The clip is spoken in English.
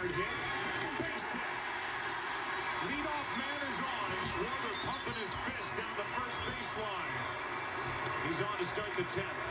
hard hit. Base hit. Leadoff man is on, and Schwarber pumping his fist down the first baseline. He's on to start the 10th.